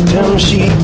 tell time she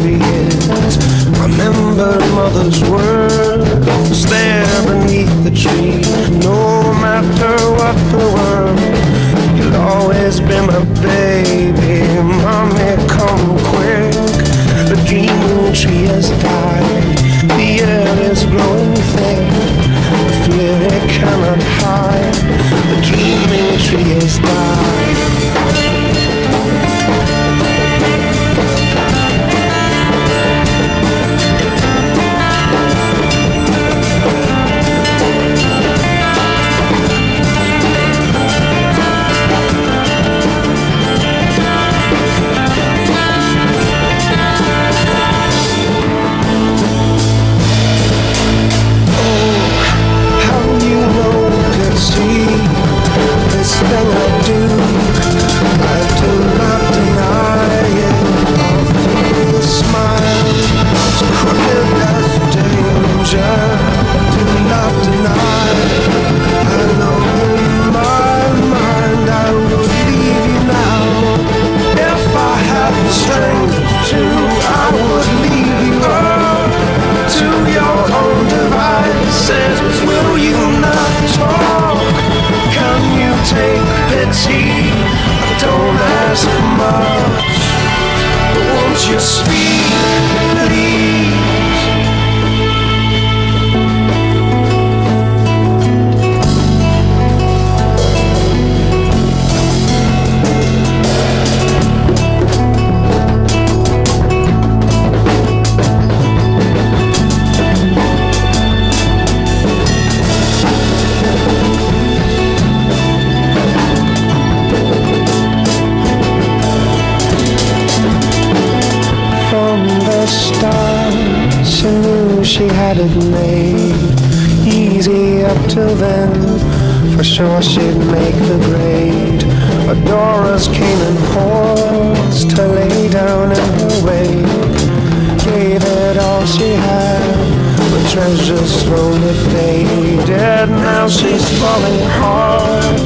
now she's falling hard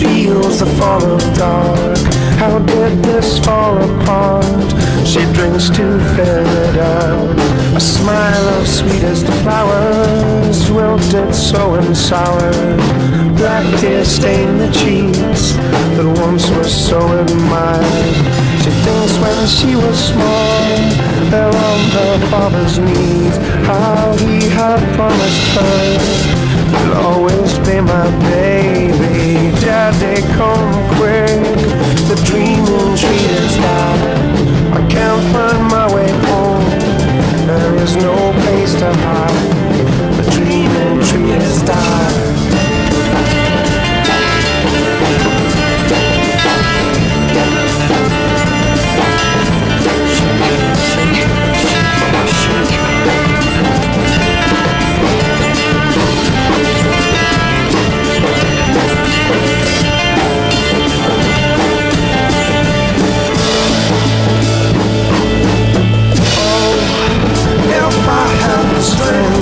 Feels the fall of dark. How did this fall apart? She drinks to fill it up A smile of sweetest flowers Wilted so and sour. Black tears stain the cheeks That once were so admired. She thinks when she was small they're on her father's knees. How he had promised her. You'll always be my baby. Daddy, come quick. The dreaming tree is high. I can't find my way home. There is no place to hide. The dreaming tree is high. Lord.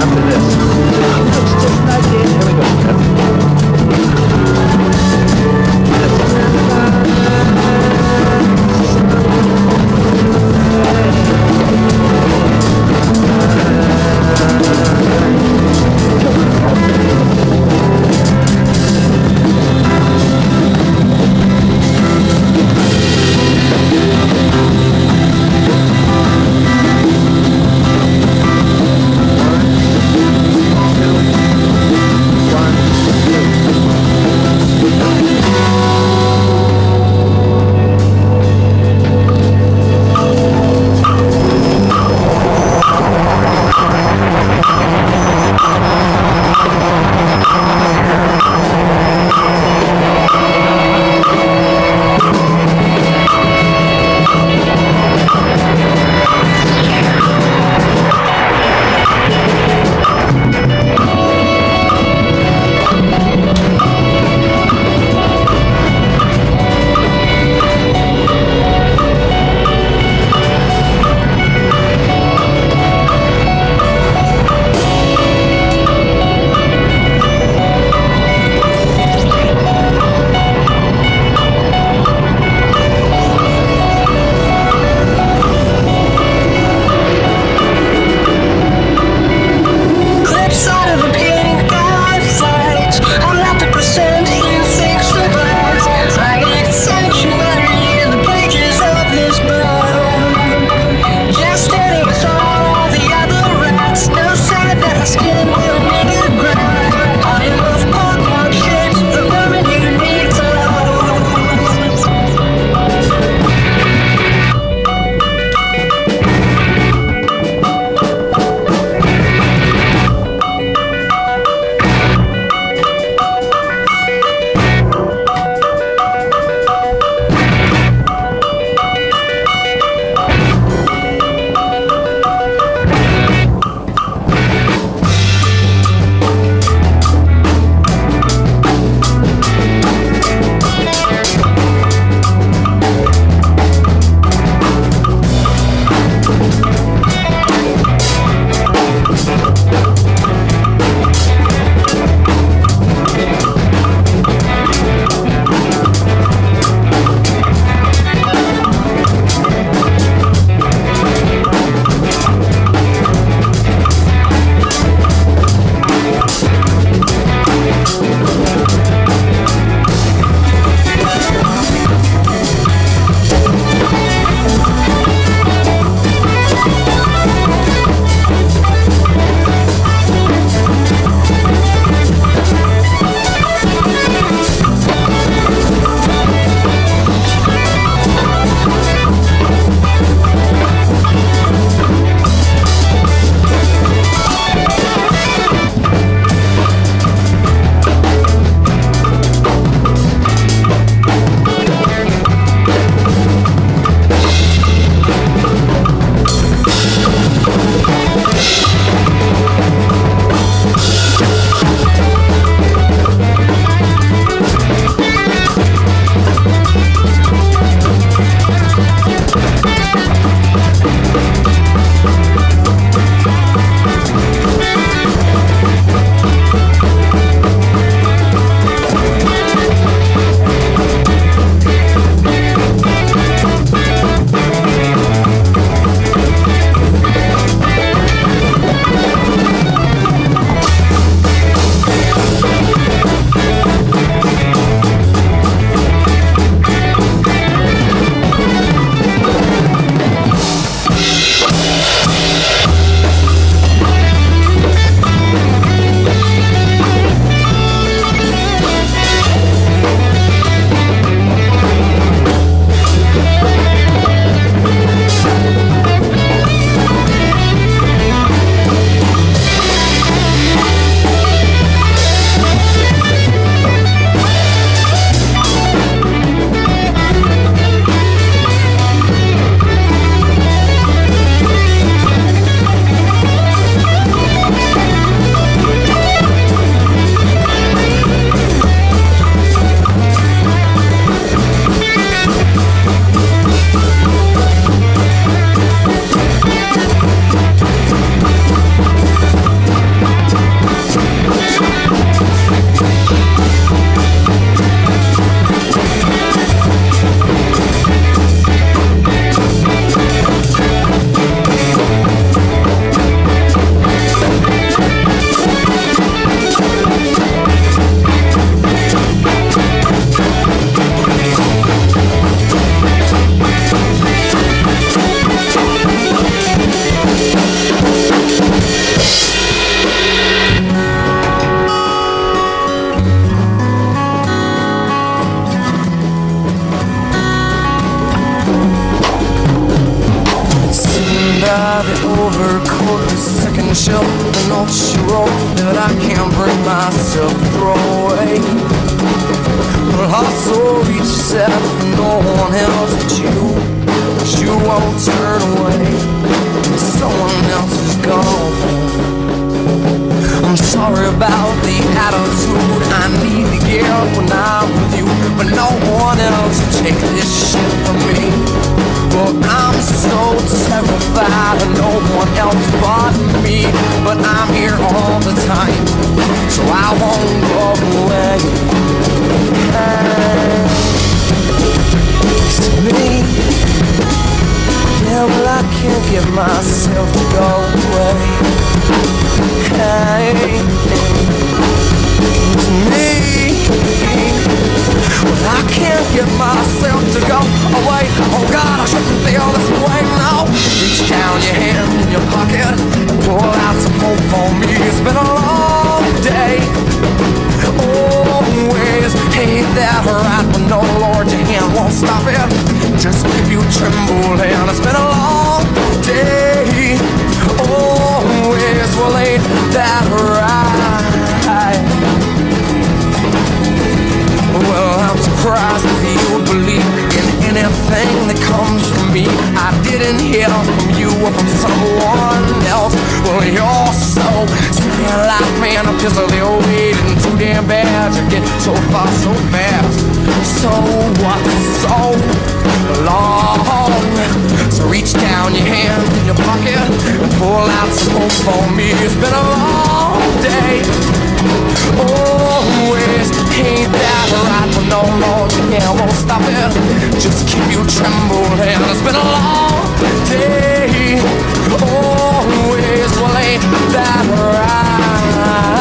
after this. Get myself to go away. Oh God, I shouldn't feel this way now. Reach down your hand in your pocket and pull out some hope for me. It's been a long day. Always hate that right? But no, Lord, your hand won't stop it. Just keep you trembling. It's been a that comes from me. I didn't hear from you or from someone else. Well, you're so scared like man, I'm just a little waiting too damn bad to get so far so fast. So what? So long. So reach down your hand in your pocket and pull out some hope for me. It's been a long day. Always ain't that right? But no, Lord, yeah, won't stop it. Just keep you trembling. Been a long day. Always, well, ain't that right?